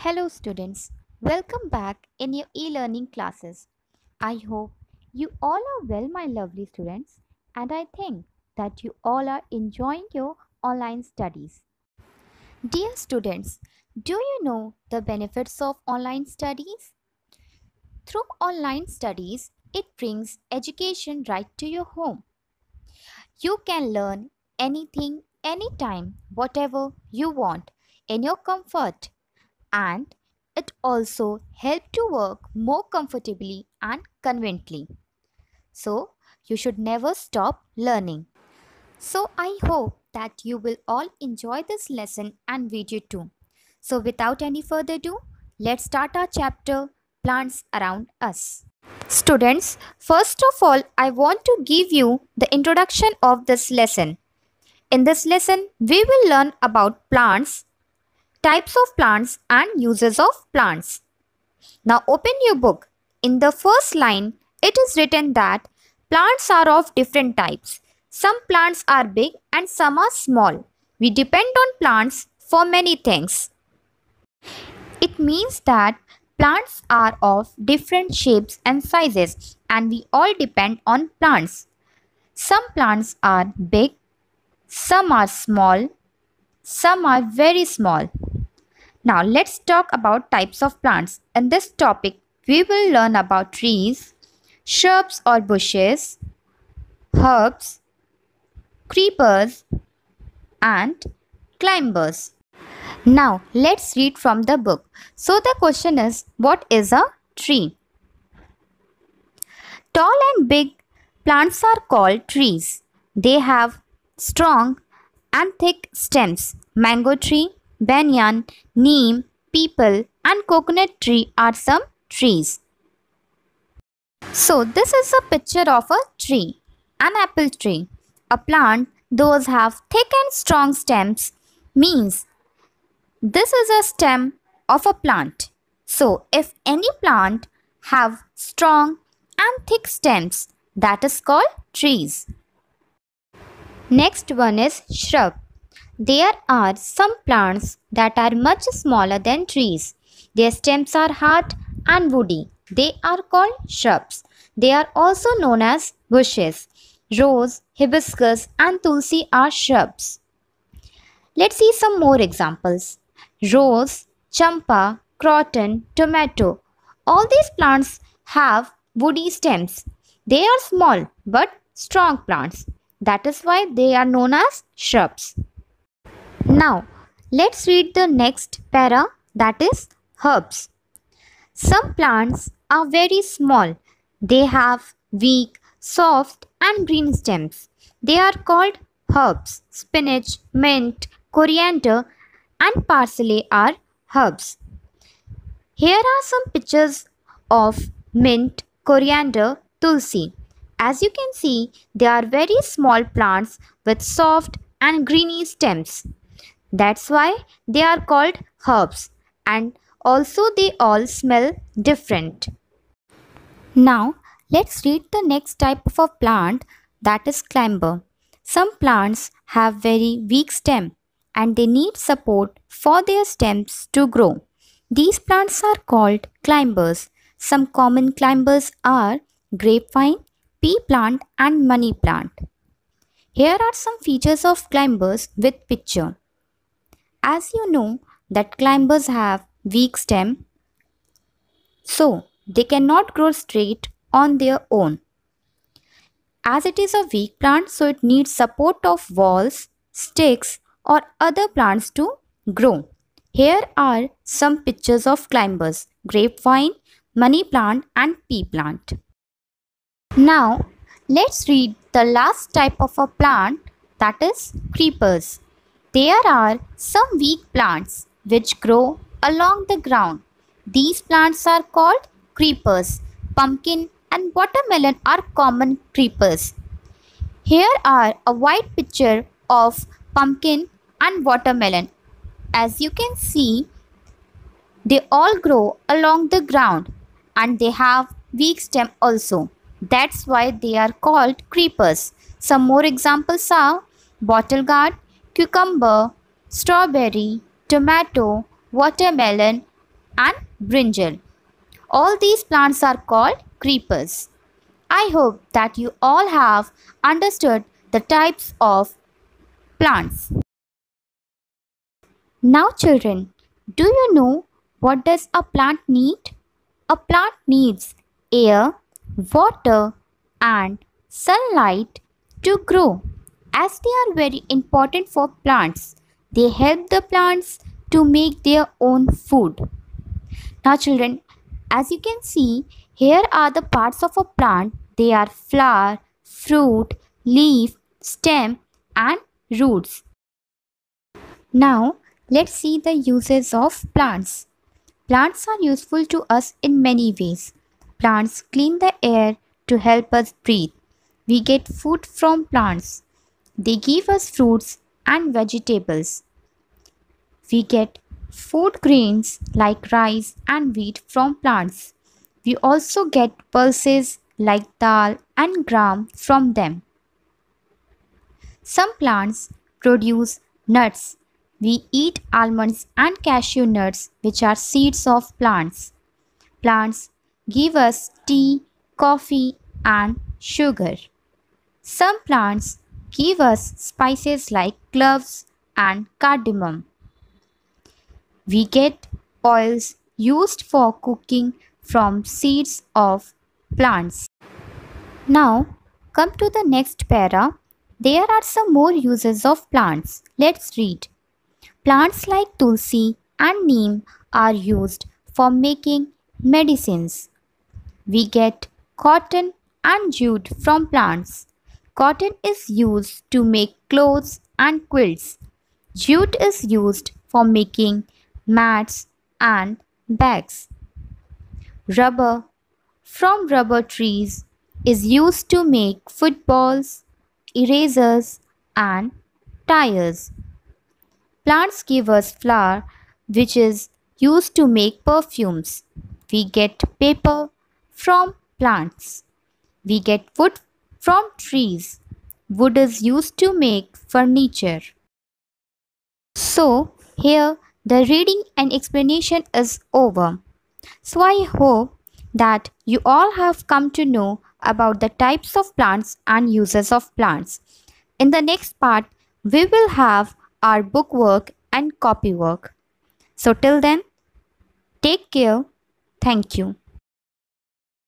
Hello students, welcome back in your e-learning classes. I hope you all are well my lovely students and I think that you all are enjoying your online studies. Dear students, do you know the benefits of online studies? Through online studies, it brings education right to your home. You can learn anything, anytime, whatever you want in your comfort and it also helps to work more comfortably and conveniently. So, you should never stop learning. So, I hope that you will all enjoy this lesson and video too. So, without any further ado, let's start our chapter Plants Around Us. Students, first of all, I want to give you the introduction of this lesson. In this lesson, we will learn about plants types of plants and uses of plants. Now open your book. In the first line, it is written that plants are of different types. Some plants are big and some are small. We depend on plants for many things. It means that plants are of different shapes and sizes and we all depend on plants. Some plants are big, some are small, some are very small. Now let's talk about types of plants. In this topic, we will learn about trees, shrubs or bushes, herbs, creepers and climbers. Now let's read from the book. So the question is, what is a tree? Tall and big plants are called trees. They have strong and thick stems. Mango tree, banyan, neem, peepal and coconut tree are some trees. So this is a picture of a tree, an apple tree. A plant, those have thick and strong stems means this is a stem of a plant. So if any plant have strong and thick stems that is called trees. Next one is shrub. There are some plants that are much smaller than trees. Their stems are hard and woody. They are called shrubs. They are also known as bushes. Rose, hibiscus and tulsi are shrubs. Let's see some more examples. Rose, champa, croton, tomato. All these plants have woody stems. They are small but strong plants. That is why they are known as shrubs. Now, let's read the next para that is herbs. Some plants are very small. They have weak, soft and green stems. They are called herbs. Spinach, mint, coriander and parsley are herbs. Here are some pictures of mint, coriander, tulsi. As you can see, they are very small plants with soft and greeny stems. That's why they are called herbs and also they all smell different. Now let's read the next type of a plant that is climber. Some plants have very weak stem and they need support for their stems to grow. These plants are called climbers. Some common climbers are grapevine, pea plant and money plant. Here are some features of climbers with picture. As you know that climbers have weak stem, so they cannot grow straight on their own. As it is a weak plant, so it needs support of walls, sticks or other plants to grow. Here are some pictures of climbers, grapevine, money plant and pea plant. Now, let's read the last type of a plant that is creepers. There are some weak plants which grow along the ground. These plants are called creepers. Pumpkin and watermelon are common creepers. Here are a white picture of pumpkin and watermelon. As you can see, they all grow along the ground and they have weak stem also. That's why they are called creepers. Some more examples are bottle gourd, cucumber, strawberry, tomato, watermelon and brinjal. All these plants are called creepers. I hope that you all have understood the types of plants. Now children, do you know what does a plant need? A plant needs air, water and sunlight to grow. As they are very important for plants, they help the plants to make their own food. Now children, as you can see, here are the parts of a plant. They are flower, fruit, leaf, stem and roots. Now, let's see the uses of plants. Plants are useful to us in many ways. Plants clean the air to help us breathe. We get food from plants. They give us fruits and vegetables. We get food grains like rice and wheat from plants. We also get pulses like dal and gram from them. Some plants produce nuts. We eat almonds and cashew nuts which are seeds of plants. Plants give us tea, coffee and sugar. Some plants give us spices like cloves and cardamom. We get oils used for cooking from seeds of plants. Now, come to the next para. There are some more uses of plants. Let's read. Plants like tulsi and neem are used for making medicines. We get cotton and jute from plants. Cotton is used to make clothes and quilts. Jute is used for making mats, and bags. Rubber from rubber trees is used to make footballs, erasers, and tires. Plants give us flower which is used to make perfumes. We get paper from plants. We get wood from trees. Wood is used to make furniture. So, here the reading and explanation is over. So I hope that you all have come to know about the types of plants and uses of plants. In the next part, we will have our book work and copy work. So till then, take care. Thank you.